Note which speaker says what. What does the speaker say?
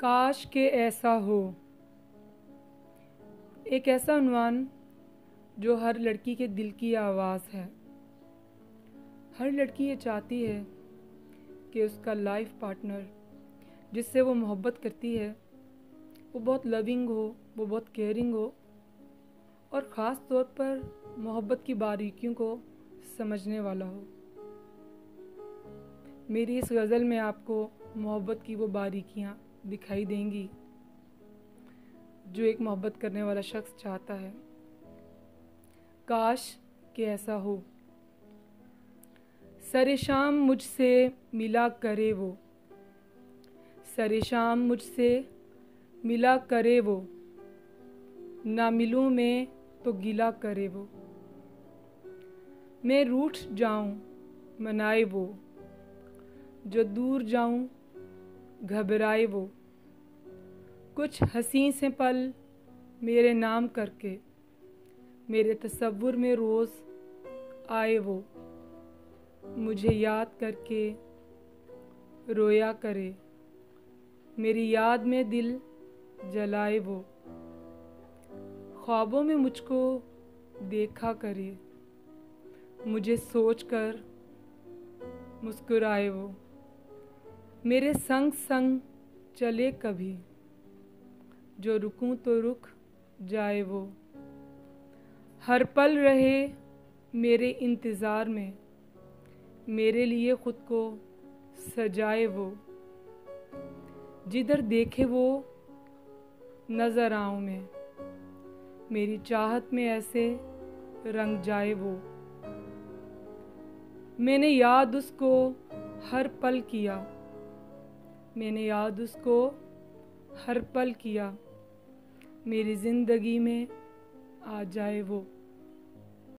Speaker 1: काश के ऐसा हो। एक ऐसा अनुमान जो हर लड़की के दिल की आवाज़ है। हर लड़की ये चाहती है कि उसका लाइफ पार्टनर जिससे वो मोहब्बत करती है, वो बहुत लविंग हो, वो बहुत केयरिंग हो और ख़ास तौर पर मोहब्बत की बारीकियों को समझने वाला हो। मेरी इस गज़ल में आपको मोहब्बत की वो बारीकियाँ दिखाई देंगी, जो एक मोहब्बत करने वाला शख्स चाहता है। काश कि ऐसा हो। सरे शाम मुझसे मिला करे वो। सरे शाम मुझसे मिला करे वो। ना मिलूं मैं तो गिला करे वो। मैं रूठ जाऊँ, मनाए वो। जो दूर जाऊँ, घबराए वो। कुछ हसी से पल मेरे नाम करके, मेरे तस्वुर में रोज़ आए वो, मुझे याद करके रोया करे, मेरी याद में दिल जलाए वो, ख्वाबों में मुझको देखा करे, मुझे सोच कर मुस्कुराए वो, मेरे संग संग चले कभी। जो रुकूं तो रुक जाए वो। हर पल रहे मेरे इंतज़ार में, मेरे लिए ख़ुद को सजाए वो। जिधर देखे वो नज़र आऊँ मैं, मेरी चाहत में ऐसे रंग जाए वो। मैंने याद उसको हर पल किया, मैंने याद उसको हर पल किया। मेरी ज़िंदगी में आ जाए वो।